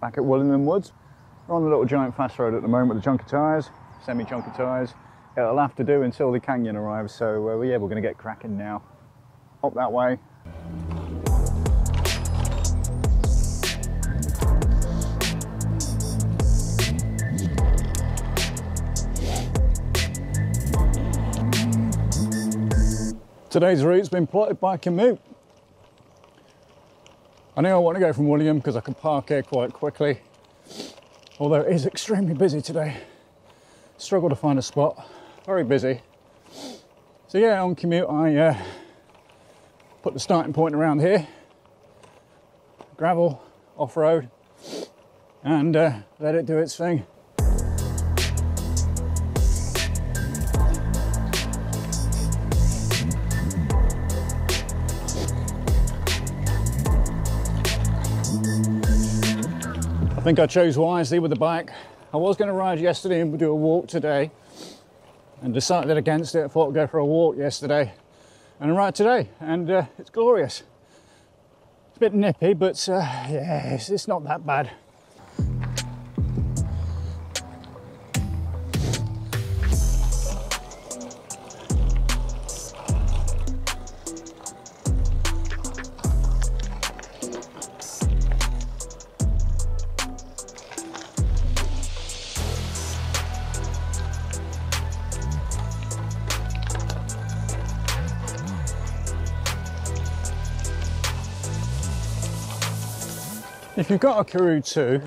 back at Willingham Woods. We're on the little giant fast road at the moment with the junky tyres, semi-junky tyres. It'll have to do until the canyon arrives, so uh, yeah, we're going to get cracking now. Up that way. Today's route's been plotted by Komoot. I know I want to go from William because I can park here quite quickly, although it is extremely busy today. Struggle to find a spot, very busy. So yeah, on Komoot I uh, put the starting point around here, gravel, off-road, and uh, let it do its thing. Think I chose wisely with the bike. I was going to ride yesterday and do a walk today and decided against it. I thought I'd go for a walk yesterday and ride today and uh, it's glorious. It's a bit nippy but uh, yeah, it's, it's not that bad. If you've got a Karoo 2,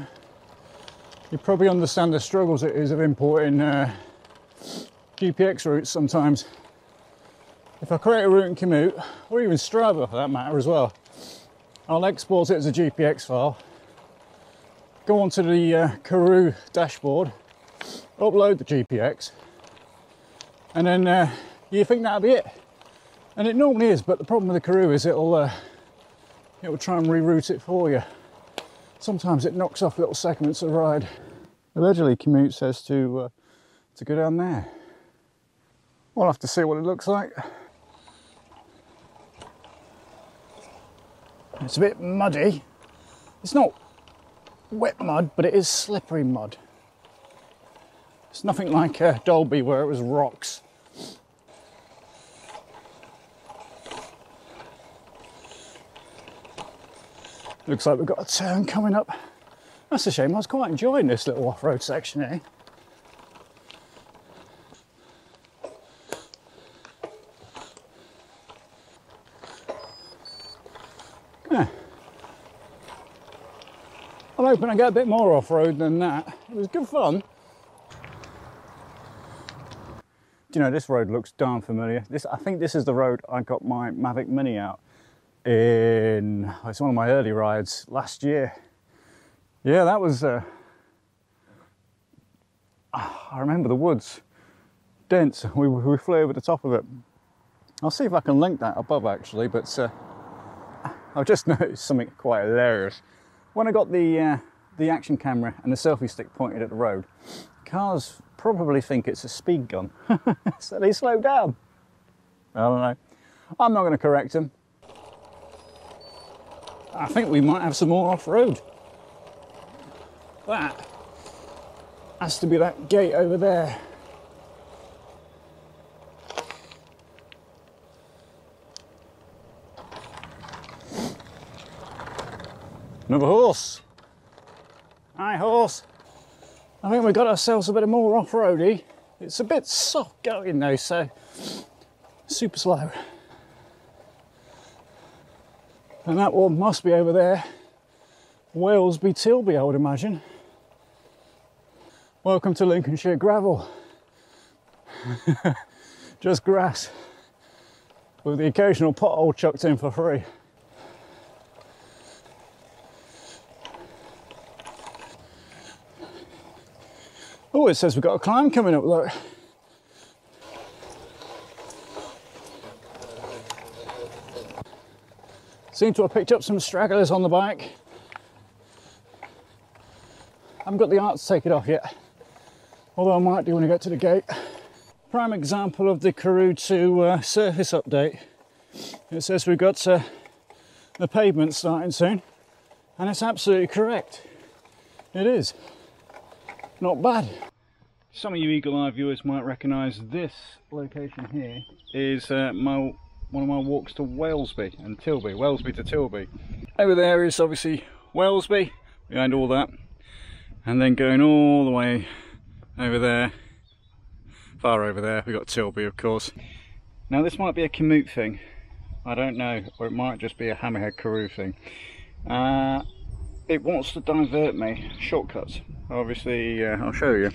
you probably understand the struggles it is of importing uh, GPX routes sometimes. If I create a route in Komoot, or even Strava for that matter as well, I'll export it as a GPX file, go onto the uh, Karoo dashboard, upload the GPX, and then uh, you think that'll be it. And it normally is, but the problem with the Karoo is it'll, uh, it'll try and reroute it for you sometimes it knocks off little segments of ride. Allegedly, Komoot says to uh, to go down there. We'll have to see what it looks like. It's a bit muddy. It's not wet mud, but it is slippery mud. It's nothing like uh, Dalby where it was rocks. Looks like we've got a turn coming up. That's a shame, I was quite enjoying this little off-road section here. Yeah. I'm hoping I get a bit more off-road than that. It was good fun. Do you know, this road looks darn familiar. This, I think this is the road I got my Mavic Mini out in it's one of my early rides last year. Yeah, that was. Uh, I remember the woods, dense. We, we flew over the top of it. I'll see if I can link that above actually, but uh, I've just noticed something quite hilarious. When I got the uh, the action camera and the selfie stick pointed at the road, cars probably think it's a speed gun, so they slow down. I don't know. I'm not going to correct them. I think we might have some more off-road. That has to be that gate over there. Another horse. Hi horse. I think we've got ourselves a bit of more off-roady. It's a bit soft going though, so super slow. And that one must be over there. Walesby Tealby, I would imagine. Welcome to Lincolnshire Gravel. Just grass with the occasional pothole chucked in for free. Oh, it says we've got a climb coming up, look. Seem to have picked up some stragglers on the bike. Haven't got the art to take it off yet, although I might do when I get to the gate. Prime example of the Karoo 2 uh, surface update. It says we've got uh, the pavement starting soon, and it's absolutely correct. it is. Not bad. Some of you eagle-eye viewers might recognise this location here is uh, my one of my walks to Walesby and Tealby, Walesby to Tealby. Over there is obviously Walesby, behind all that, and then going all the way over there, far over there, we've got Tealby of course. Now this might be a Komoot thing, I don't know, or it might just be a Hammerhead Karoo thing. Uh, it wants to divert me, shortcuts. Obviously, uh, I'll show you.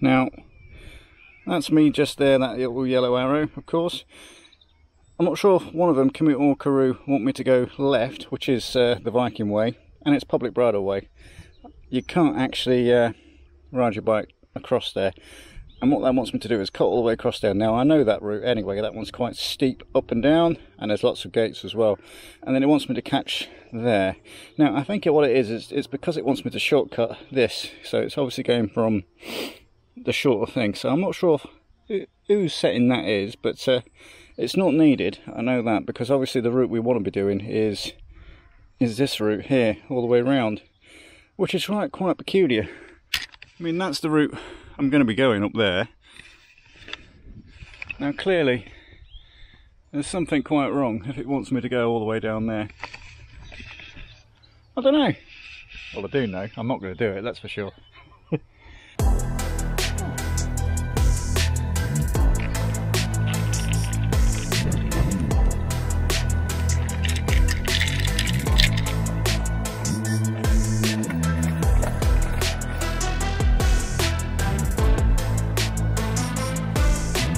Now, that's me just there, that little yellow arrow, of course. I'm not sure if one of them, Komoot or Karoo, want me to go left, which is uh, the Viking way, and it's public bridle way. You can't actually uh, ride your bike across there. And what that wants me to do is cut all the way across there. Now I know that route anyway, that one's quite steep up and down, and there's lots of gates as well. And then it wants me to catch there. Now I think what it is, is it's because it wants me to shortcut this. So it's obviously going from the shorter thing. So I'm not sure whose setting that is, but uh, it's not needed. I know that because obviously the route we want to be doing is is this route here, all the way around, which is right quite peculiar. I mean, that's the route I'm going to be going up there. Now clearly, there's something quite wrong if it wants me to go all the way down there. I don't know. Well, I do know. I'm not going to do it, that's for sure.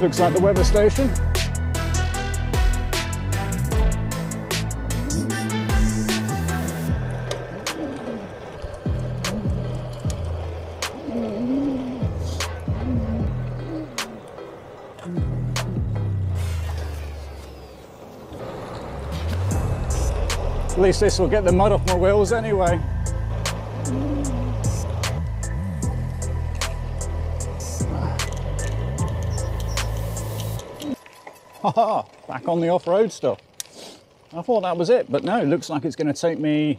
Looks like the weather station. At least this will get the mud off my wheels anyway. Haha, back on the off-road stuff. I thought that was it, but no, it looks like it's going to take me...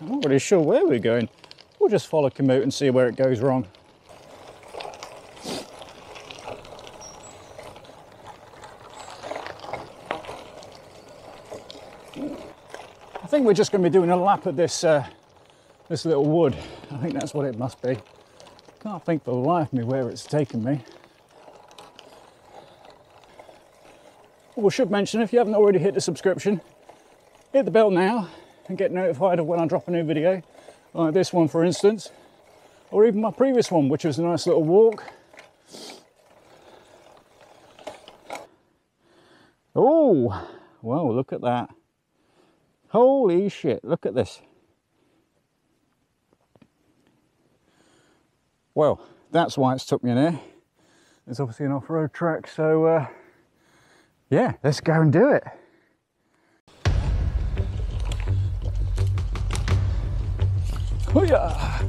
I'm not really sure where we're going. We'll just follow Komoot and see where it goes wrong. I think we're just going to be doing a lap of this uh, this little wood. I think that's what it must be. Can't think for the life of me where it's taken me. Well, should mention if you haven't already hit the subscription, hit the bell now and get notified of when I drop a new video, like this one for instance, or even my previous one, which was a nice little walk. Oh, wow, look at that. Holy shit, look at this. Well, that's why it's took me in here. There's obviously an off-road track, so uh, yeah, let's go and do it. Oh yeah.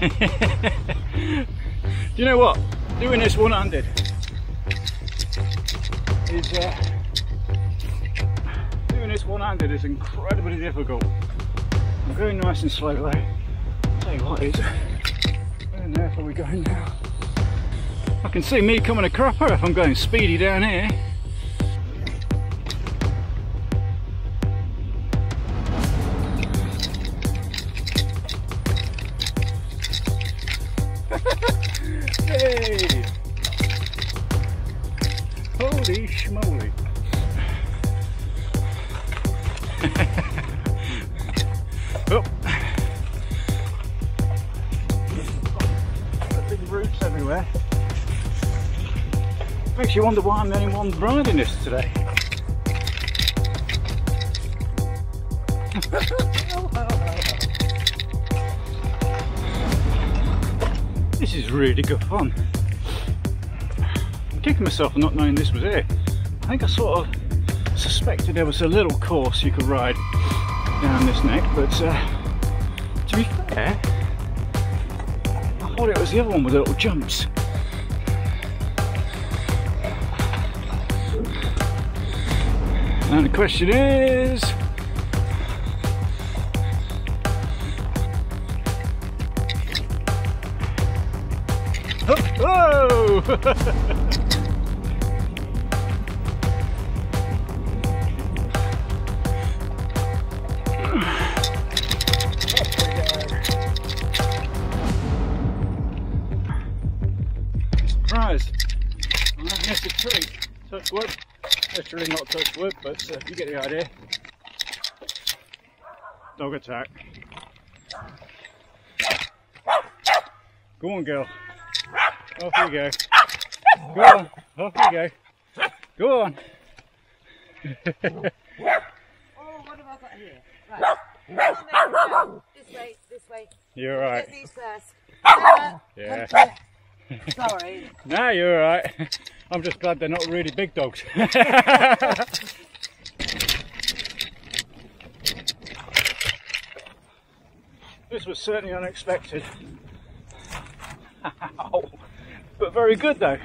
do you know what? Doing this one-handed is uh, doing this one-handed is incredibly difficult. I'm going nice and slow though. I'll tell you what is. Where on earth are we going now? I can see me coming a cropper if I'm going speedy down here. Holy schmoly. oh. Big roots everywhere. Makes you wonder why I'm the only one riding this today. this is really good fun. I'm kicking myself for not knowing this was it. I think I sort of suspected there was a little course you could ride down this neck, but uh, to be fair, I thought it was the other one with the little jumps. And the question is, Oh! Surprise! I missed a tree. Touch Literally not touch wood, but uh, you get the idea. Dog attack. Go on, girl. Off you go. Go on. Off you go. Go on. Oh, what have I got here? Right. this way, this way. You're right. Get these first. Uh, Yeah. Sorry. No, you're alright. I'm just glad they're not really big dogs. this was certainly unexpected. but very good though.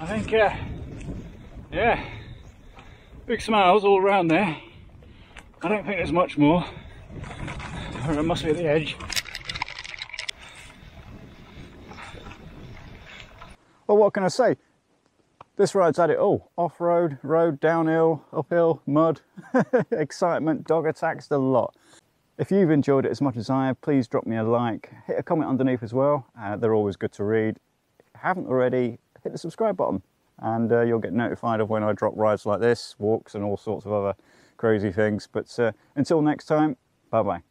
I think, uh, yeah, big smiles all around there. I don't think there's much more. Or it must be at the edge. Well, what can I say? This ride's had it all. Off-road, road, downhill, uphill, mud, excitement, dog attacks, the lot. If you've enjoyed it as much as I have, please drop me a like. Hit a comment underneath as well. Uh, they're always good to read. If you haven't already, hit the subscribe button and uh, you'll get notified of when I drop rides like this, walks and all sorts of other crazy things. But uh, until next time, bye-bye.